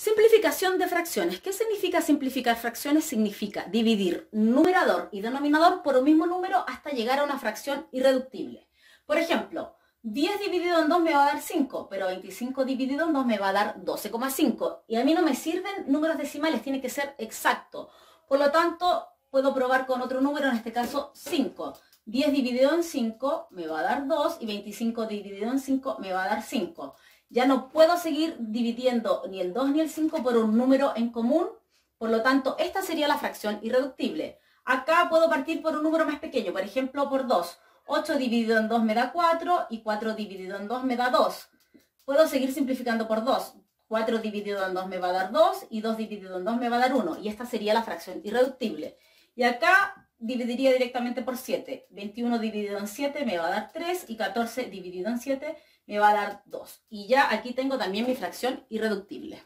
Simplificación de fracciones. ¿Qué significa simplificar fracciones? Significa dividir numerador y denominador por un mismo número hasta llegar a una fracción irreductible. Por ejemplo, 10 dividido en 2 me va a dar 5, pero 25 dividido en 2 me va a dar 12,5. Y a mí no me sirven números decimales, tiene que ser exacto. Por lo tanto, puedo probar con otro número, en este caso 5. 10 dividido en 5 me va a dar 2 y 25 dividido en 5 me va a dar 5. Ya no puedo seguir dividiendo ni el 2 ni el 5 por un número en común, por lo tanto, esta sería la fracción irreductible. Acá puedo partir por un número más pequeño, por ejemplo, por 2. 8 dividido en 2 me da 4 y 4 dividido en 2 me da 2. Puedo seguir simplificando por 2. 4 dividido en 2 me va a dar 2 y 2 dividido en 2 me va a dar 1. Y esta sería la fracción irreductible. Y acá dividiría directamente por 7. 21 dividido en 7 me va a dar 3 y 14 dividido en 7 me va a dar 2. Y ya aquí tengo también mi fracción irreductible.